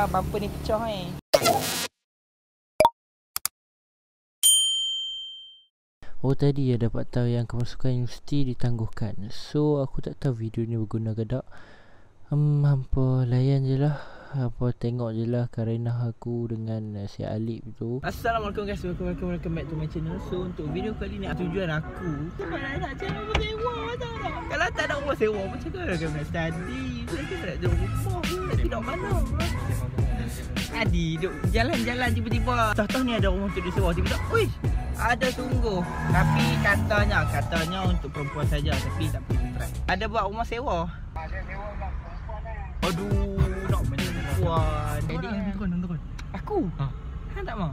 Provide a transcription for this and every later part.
ah bumper ni pecah eh. Oh tadi ya dapat tahu yang kemasukan universiti ditangguhkan. So aku tak tahu video ni berguna ke tak. Hmm hampa layan je lah Apa tengok je lah Karenah aku dengan uh, si Alip tu. Assalamualaikum guys, welcome, welcome, welcome back to my channel. So untuk video kali ni tujuan aku Sebab nak cari rumah sewa tau tak Kalau tak ada rumah sewa macam mana kau nak study? Saya kan nak jauh rumah Nak tidur mana? Adi duk jalan-jalan tiba-tiba. Tahu-tahu ni ada rumah untuk disewa Tiba-tiba, uish ada sungguh Tapi katanya, katanya untuk perempuan saja Tapi tak perlu try. Ada buat rumah sewa Aduh, nak perempuan Jadi Turun, turun. Aku? Ha. Hang tak mau?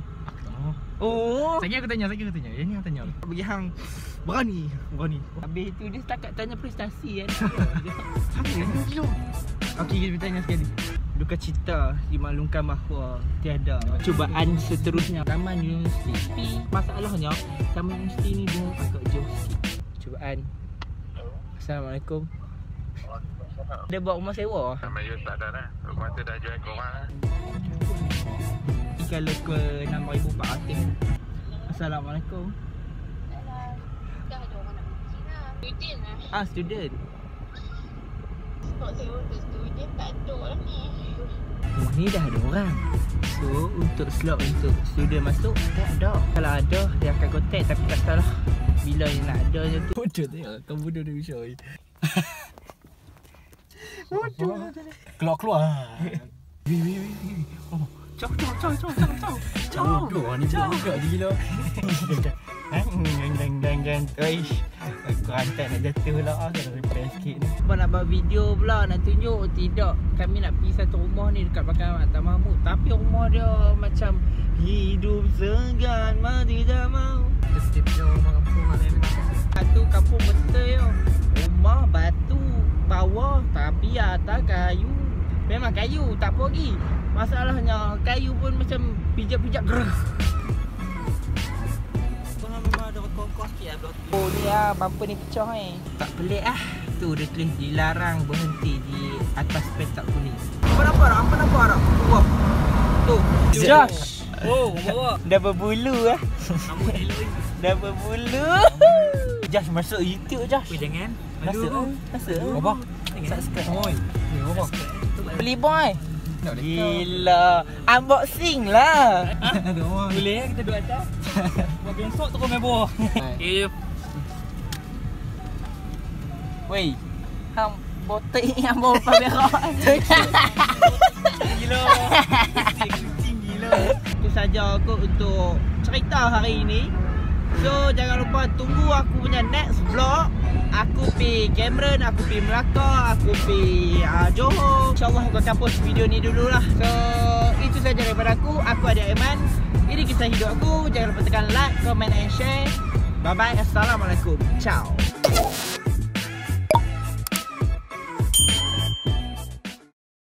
Oh. Oh Saya aku tanya, saya aku tanya. Yang ni aku tanya. Bagi hang berani Berani Habis tu dia setakat tanya prestasi kan Apa ni kilo? Okey kita bertanya sekali Duka cita dimaklumkan bahawa tiada cubaan seterusnya Taman Universiti Tapi masalahnya Taman Universiti ni dia agak jauh sikit Cubaan Assalamualaikum Dia buat rumah sewa? Sama you tak ada dah. Rumah tu dah jual korang Kalau ke 6,000 Pak Atim Assalamualaikum. Dah ada orang nak pergi lah Student lah Ah student. Sebab saya untuk student tak ada lah ni. Rumah ni dah ada orang. So untuk slot untuk student masuk Tak ada. Kalau ada dia akan contact Tapi tak tahu lah Bila yang nak ada je tu. Bodoh tengok. Kau bodoh dia bisa. Bodoh. Keluar keluar. Wih wih wih. Oh. Cok cok cok cok cok cok Cok Bodoh ni juga dia gila. Deng deng deng deng. Eish Aku hantar nak jatuh lah. Ah, Kalau repair sikit ni. Apa nak buat video pula Nak tunjuk. Tidak. Kami nak pergi satu rumah ni Dekat belakang Mata Mahmud. Tapi rumah dia Macam Hidup segan tapi atas kayu. Memang kayu tak apa lagi. Masalahnya kayu pun macam pijak-pijak gerah. Kau memang ada kokoh sikit lah Oh ni ah bumper ni pecah eh. Tak pelik ah. Tu dia tulis dilarang berhenti di atas petak kuning. Apa nampak rak? Apa nampak rak? Wah. Tu. Josh. Oh, bawa. Dah berbulu ah. Ni. Dah berbulu. Josh masuk YouTube Josh. Weh jangan. Masuk. Masuk ah. Subscribe. Oi. Beli boy. Gila. Unboxing lah. Ada orang. Boleh eh kita duduk atas? Buat besok tu kau main bawah. If Wei. Hang botek yang bawa berak. Gila. Kucing gila. Itu saja aku untuk cerita hari ini. So jangan lupa tunggu aku punya next vlog. Aku Cameron, aku pi Melaka, aku pi uh, Johor. InsyaAllah aku akan post video ni dululah. So itu saja daripada aku. Aku ada Aiman. Ini kisah hidup aku. Jangan lupa tekan like, comment and share. Bye bye. Assalamualaikum. Ciao.